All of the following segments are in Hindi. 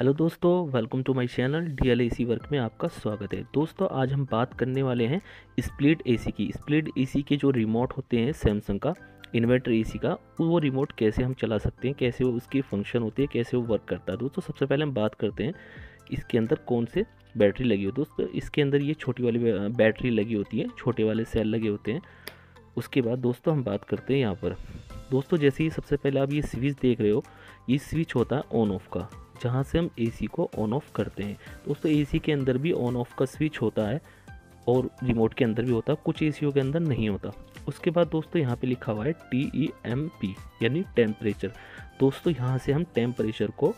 हेलो दोस्तों welcome to my channel D L work में आपका स्वागत है। दोस्तों, आज हम बात करने वाले हैं स्प्लिट एसी की। स्प्लिट एसी के जो रिमोट होते हैं सैमसंग का इन्वर्टर एसी का, वो रिमोट कैसे हम चला सकते हैं, कैसे वो उसकी फ़ंक्शन होती है, कैसे वो वर्क करता है। दोस्तों, सबसे पहले हम बात करते हैं इसके अंदर कौन से बैटरी लगी हो। दोस्तों, इसके अंदर ये छोटी वाली बैटरी लगी होती है, छोटे वाले सेल लगे होते हैं। उसके बाद दोस्तों हम बात करते हैं यहाँ पर। दोस्तों, जैसे ही सबसे पहले आप ये स्विच देख रहे हो, ये स्विच होता है ऑन ऑफ़ का। जहाँ से हम एसी को ऑन ऑफ़ करते हैं। दोस्तों एसी के अंदर भी ऑन ऑफ़ का स्विच होता है और रिमोट के अंदर भी होता है, कुछ एसीओ के अंदर नहीं होता। उसके बाद दोस्तों, यहाँ पे लिखा हुआ है टी ई एम पी यानी टेम्परेचर दोस्तों, यहाँ से हम टेम्परेचर को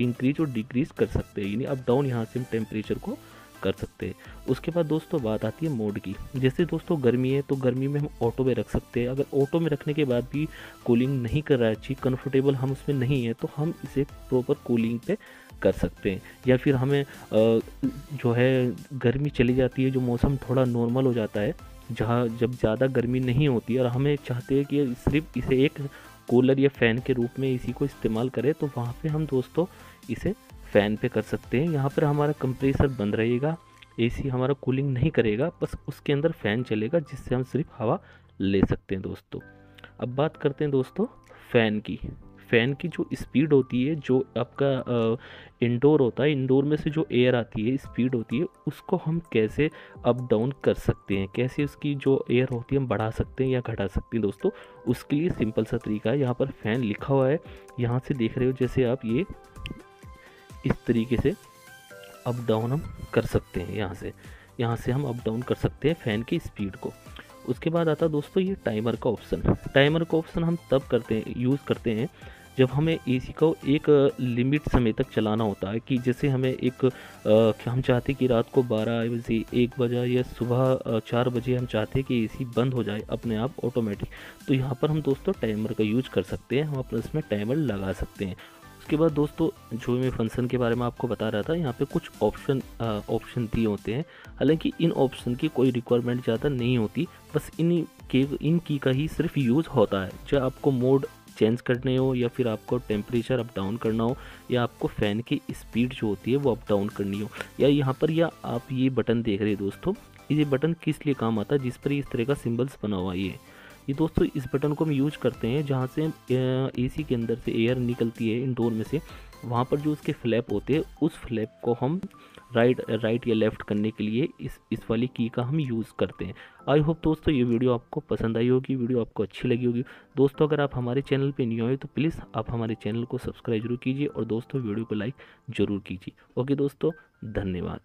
इंक्रीज और डिक्रीज कर सकते हैं। यानी अप डाउन यहाँ से हम टेम्परेचर को कर सकते हैं। उसके बाद दोस्तों बात आती है मोड की। जैसे दोस्तों गर्मी है तो गर्मी में हम ऑटो में रख सकते हैं। अगर ऑटो में रखने के बाद भी कूलिंग नहीं कर रहा है, अच्छी कंफर्टेबल हम उसमें नहीं है तो हम इसे प्रॉपर कूलिंग पे कर सकते हैं। या फिर हमें जो है गर्मी चली जाती है, जो मौसम थोड़ा नॉर्मल हो जाता है, जहाँ जब ज़्यादा गर्मी नहीं होती और हमें चाहते हैं कि सिर्फ़ इसे एक कूलर या फ़ैन के रूप में इसी को इस्तेमाल करें तो वहाँ पे हम दोस्तों इसे फ़ैन पे कर सकते हैं। यहाँ पर हमारा कंप्रेसर बंद रहेगा। एसी हमारा कूलिंग नहीं करेगा, बस उसके अंदर फ़ैन चलेगा, जिससे हम सिर्फ़ हवा ले सकते हैं दोस्तों। अब बात करते हैं दोस्तों फ़ैन की। फ़ैन की जो स्पीड होती है, जो आपका इंडोर होता है इंडोर में से जो एयर आती है स्पीड होती है, उसको हम कैसे अप डाउन कर सकते हैं? कैसे उसकी जो एयर होती है, हम बढ़ा सकते हैं या घटा सकते हैं दोस्तों? उसके लिए सिंपल सा तरीका है। यहाँ पर फ़ैन लिखा हुआ है। यहाँ से देख रहे हो, जैसे आप ये इस तरीके से अप डाउन हम कर सकते हैं यहाँ से। यहाँ से हम अप डाउन कर सकते हैं फ़ैन की स्पीड को। उसके बाद आता दोस्तों ये टाइमर का ऑप्शन टाइमर का ऑप्शन हम तब करते हैं यूज़ करते हैं जब हमें एसी को एक लिमिट समय तक चलाना होता है कि जैसे हमें एक आ, हम चाहते हैं कि रात को 12 बजे एक बजे या सुबह चार बजे हम चाहते हैं कि एसी बंद हो जाए अपने आप ऑटोमेटिक तो यहाँ पर हम दोस्तों टाइमर का यूज़ कर सकते हैं हम अपने इसमें टाइमर लगा सकते हैं। उसके बाद दोस्तों, जो मैं फ़ंक्शन के बारे में आपको बता रहा था, यहाँ पे कुछ ऑप्शन ऑप्शन दिए होते हैं। हालाँकि इन ऑप्शन की कोई रिक्वायरमेंट ज़्यादा नहीं होती, बस इन के इन की का ही सिर्फ़ यूज़ होता है। जब आपको मोड चेंज करने हो या फिर आपको टेम्परेचर अप डाउन करना हो, या आपको फ़ैन की स्पीड जो होती है वो अप डाउन करनी हो, या यहाँ पर या आप ये बटन देख रहे हैं दोस्तों, ये बटन किस लिए काम आता है, जिस पर इस तरह का सिम्बल्स बना हुआ है ये दोस्तों, इस बटन को हम यूज़ करते हैं, जहाँ से एसी के अंदर से एयर निकलती है इंडोर में से। वहाँ पर जो उसके फ्लैप होते हैं, उस फ्लैप को हम राइट राइट या लेफ़्ट करने के लिए इस इस वाली की का हम यूज़ करते हैं। आई होप दोस्तों ये वीडियो आपको पसंद आई होगी, वीडियो आपको अच्छी लगी होगी। दोस्तों, अगर आप हमारे चैनल पे नहीं आए तो प्लीज़ आप हमारे चैनल को सब्सक्राइब ज़रूर कीजिए और दोस्तों, वीडियो को लाइक ज़रूर कीजिए। ओके दोस्तों, धन्यवाद।